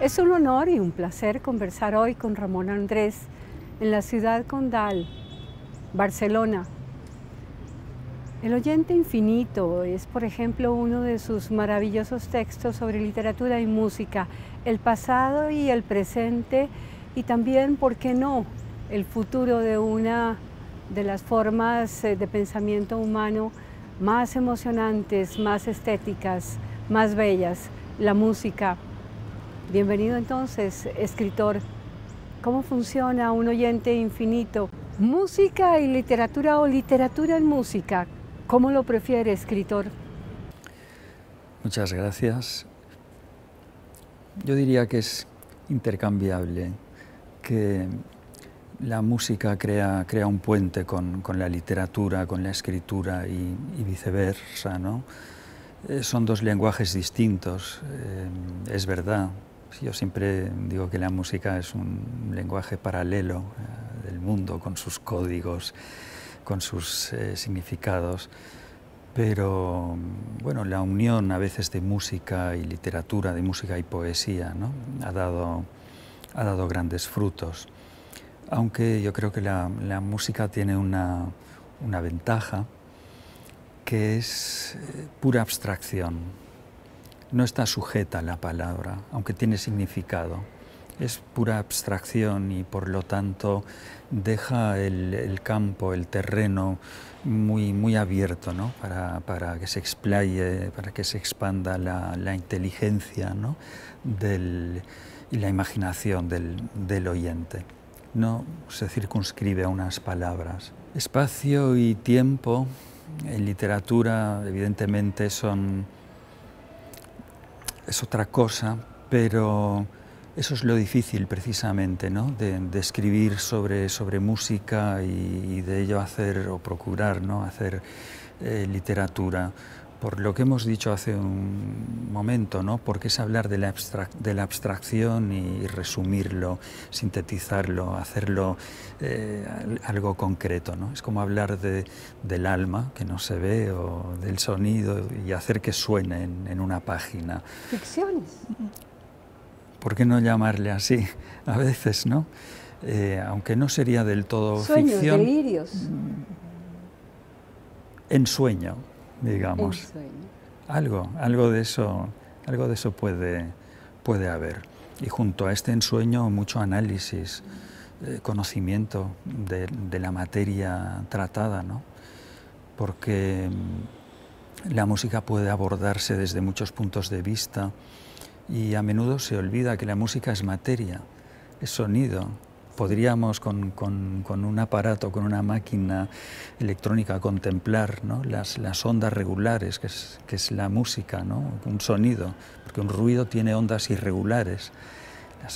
Es un honor y un placer conversar hoy con Ramón Andrés en la ciudad condal, Barcelona. El oyente infinito es, por ejemplo, uno de sus maravillosos textos sobre literatura y música, el pasado y el presente y también, ¿por qué no?, el futuro de una de las formas eh, de pensamiento humano más emocionantes, más estéticas, más bellas, la música. Bienvenido entonces, escritor. ¿Cómo funciona un oyente infinito? Música y literatura o literatura en música. ¿Cómo lo prefiere, escritor? Muchas gracias. Yo diría que es intercambiable, que la música crea, crea un puente con, con, la literatura, con la escritura y, viceversa. ¿no? Eh, son dos lenguajes distintos, eh, es verdad. Yo siempre digo que la música es un lenguaje paralelo eh, del mundo, con sus códigos, con sus eh, significados. Pero bueno, la unión a veces de música y literatura, de música y poesía, ¿no? ha, dado, ha dado grandes frutos aunque yo creo que la, música tiene una, ventaja que es eh, pura abstracción. No está sujeta a la palabra, aunque tiene significado. Es pura abstracción y por lo tanto deja el, campo, el terreno muy, muy abierto para, que se explaye, para que se expanda la, inteligencia y la imaginación del oyente no se circunscribe a unas palabras. Espacio y tiempo en literatura evidentemente son es otra cosa, pero eso es lo difícil precisamente, ¿no? de, escribir sobre, sobre música y, de ello hacer o procurar ¿no? hacer eh, literatura por lo que hemos dicho hace un momento, ¿no? porque es hablar de la, de la abstracción y resumirlo, sintetizarlo, hacerlo eh, algo concreto. ¿no? Es como hablar de, del alma, que no se ve, o del sonido, y hacer que suene en, una página. Ficciones. ¿Por qué no llamarle así? A veces, ¿no? Eh, aunque no sería del todo Sueños, ficción. delirios. En sueño digamos. Algo, algo de eso, algo de eso puede, puede haber. Y junto a este ensueño mucho análisis, eh, conocimiento de, de, la materia tratada, ¿no? Porque mm, la música puede abordarse desde muchos puntos de vista y a menudo se olvida que la música es materia, es sonido, podríamos con, un aparato, con una máquina electrónica contemplar las, las, ondas regulares, que es, que es la música, ¿no? un sonido, porque un ruido tiene ondas irregulares.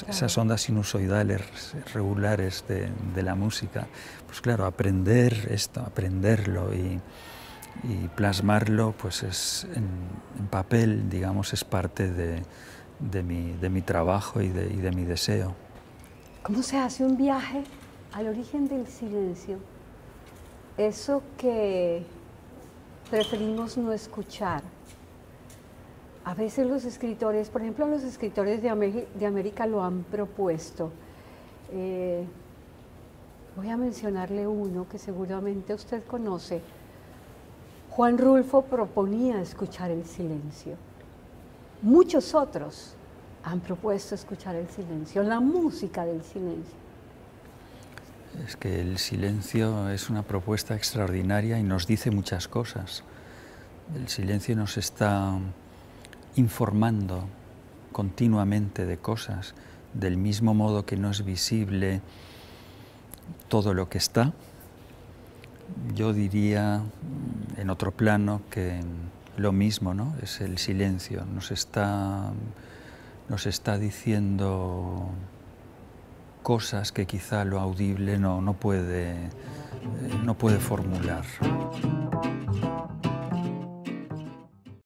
Esas ondas sinusoidales regulares de, la música. Pues claro, aprender esto, aprenderlo y, plasmarlo pues es en, papel, digamos, es parte de, mi, de mi, trabajo y de mi deseo. ¿Cómo se hace un viaje al origen del silencio? Eso que preferimos no escuchar. A veces los escritores, por ejemplo los escritores de, América, lo han propuesto. Eh, voy a mencionarle uno que seguramente usted conoce. Juan Rulfo proponía escuchar el silencio. Muchos otros han propuesto escuchar el silencio, la música del silencio. Es que el silencio es una propuesta extraordinaria y nos dice muchas cosas. El silencio nos está informando continuamente de cosas, del mismo modo que no es visible todo lo que está. Yo diría en otro plano que lo mismo, ¿no? Es el silencio, nos está nos está diciendo cosas que quizá lo audible no, no, puede, eh, no puede formular.